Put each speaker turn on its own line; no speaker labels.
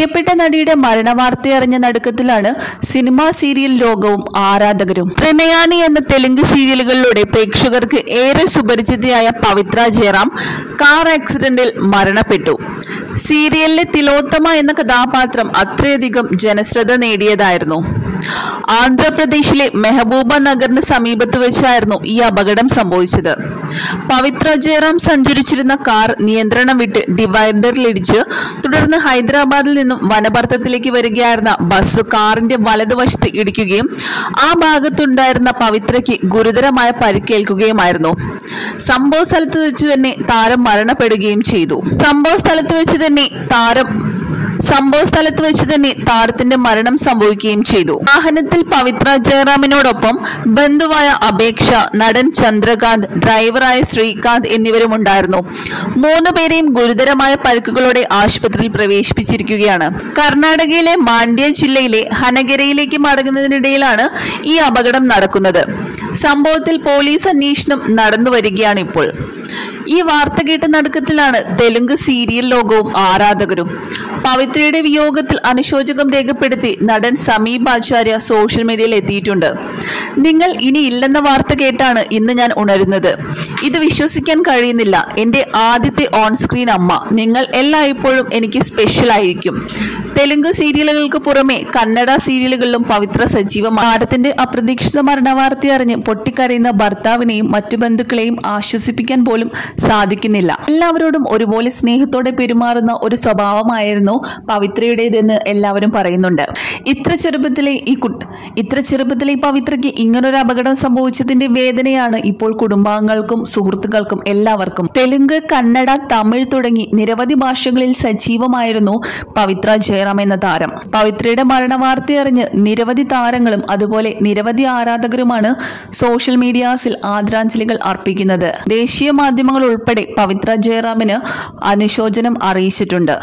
പ്രിയപ്പെട്ട നടിയുടെ മരണവാർത്തയറിഞ്ഞ നടുക്കത്തിലാണ് cinema serial ലോകവും ആരാധകരും. പ്രണയാനി എന്ന തെലുങ്ക് സീരിയലുകളിലൂടെ പ്രേക്ഷകർക്ക് ഏറെ സുപരിചിതയായ പവിത്ര ജയറാം കാർ ആക്സിഡന്റിൽ മരണപ്പെട്ടു. സീരിയലിലെ തിലോത്തമ എന്ന കഥാപാത്രം അത്രയധികം ജനശ്രദ്ധ നേടിയതായിരുന്നു. ആന്ധ്രാപ്രദേശിലെ മെഹബൂബ നഗറിന് സമീപത്ത് വെച്ചായിരുന്നു ഈ അപകടം സംഭവിച്ചത്. പവിത്ര ജയറാം സഞ്ചരിച്ചിരുന്ന കാർ നിയന്ത്രണം വിട്ട് ഡിവൈഡറിലിടിച്ച് തുടർന്ന് ഹൈദരാബാദിൽ നിന്നും വനപർത്തത്തിലേക്ക് വരികയായിരുന്ന ബസ് കാറിന്റെ വലതുവശത്ത് ഇടിക്കുകയും ആ ഭാഗത്തുണ്ടായിരുന്ന പവിത്രയ്ക്ക് ഗുരുതരമായ പരിക്കേൽക്കുകയുമായിരുന്നു. സംഭവ സ്ഥലത്ത് വെച്ച് തന്നെ താരം മരണപ്പെടുകയും ചെയ്തു. സംഭവ സ്ഥലത്ത് വെച്ച് തന്നെ താരം സംഭവ സ്ഥലത്ത് വെച്ച് തന്നെ താരത്തിന്റെ മരണം സംഭവിക്കുകയും ചെയ്തു. വാഹനത്തിൽ പവിത്ര ജയറാമിനോടൊപ്പം ബന്ധുവായ അപേക്ഷ നടൻ ചന്ദ്രകാന്ത് ഡ്രൈവറായ ശ്രീകാന്ത് എന്നിവരും ഉണ്ടായിരുന്നു മൂന്ന് പേരെയും ഗുരുതരമായ പരിക്കുകളോടെ ആശുപത്രിയിൽ പ്രവേശിപ്പിച്ചിരിക്കുകയാണ്. കർണാടകയിലെ മാണ്ഡ്യ ജില്ലയിലെ ഹനഗരയിലേക്ക് മടങ്ങുന്നതിനിടയിലാണ് ഈ അപകടം നടക്കുന്നത്. സംഭവത്തിൽ പോലീസ് അന്വേഷണം നടന്നു വരികയാണ് ഇപ്പോൾ ഈ വാർത്ത കേട്ട നടുക്കത്തിലാണ് തെലുങ്ക് സീരിയൽ ലോകവും ആരാധകരും. പവിത്രയുടെ വിയോഗത്തിൽ അനുശോചകം രേഖപ്പെടുത്തി നടൻ സമീപ് ആചാര്യ സോഷ്യൽ മീഡിയയിൽ എത്തിയിട്ടുണ്ട്. നിങ്ങൾ ഇനി ഇല്ലെന്ന വാർത്ത കേട്ടാണ് ഇന്ന് ഞാൻ ഉണരുന്നത്. ഇത് വിശ്വസിക്കാൻ കഴിയുന്നില്ല. എന്റെ ആദ്യത്തെ ഓൺ സ്ക്രീൻ അമ്മ. നിങ്ങൾ എല്ലായ്പ്പോഴും എനിക്ക് സ്പെഷ്യൽ ആയിരിക്കും. തെലുങ്ക് സീരിയലുകൾക്ക് പുറമെ കന്നഡ സീരിയലുകളിലും പവിത്ര സജീവ താരത്തിന്റെ അപ്രതീക്ഷിത മരണവാർത്ത അറിഞ്ഞ് പൊട്ടിക്കരയുന്ന ഭർത്താവിനെയും മറ്റു ബന്ധുക്കളെയും ആശ്വസിപ്പിക്കാൻ പോലും സാധിക്കുന്നില്ല. എല്ലാവരോടും ഒരുപോലെ സ്നേഹത്തോടെ പെരുമാറുന്ന ഒരു സ്വഭാവമായിരുന്നു പവിത്രയുടേതെന്ന് എല്ലാവരും പറയുന്നുണ്ട്. ഇത്ര ചെറുപ്പത്തിലെ ഈ ഇത്ര ചെറുപ്പത്തിലെ പവിത്രയ്ക്ക് ഇങ്ങനൊരു അപകടം സംഭവിച്ചതിന്റെ വേദനയാണ് ഇപ്പോൾ കുടുംബാംഗങ്ങൾക്കും സുഹൃത്തുക്കൾക്കും എല്ലാവർക്കും. തെലുങ്ക് കന്നഡ തമിഴ് തുടങ്ങി നിരവധി ഭാഷകളിൽ സജീവമായിരുന്നു പവിത്ര ജയറാം എന്ന താരം. പവിത്രയുടെ മരണവാർത്ത അറിഞ്ഞ് നിരവധി താരങ്ങളും അതുപോലെ നിരവധി ആരാധകരുമാണ് സോഷ്യൽ മീഡിയാസിൽ ആദരാഞ്ജലികൾ അർപ്പിക്കുന്നത്. ദേശീയ മാധ്യമങ്ങൾ ഉൾപ്പെടെ പവിത്ര ജയറാമിന് അനുശോചനം അറിയിച്ചിട്ടുണ്ട്.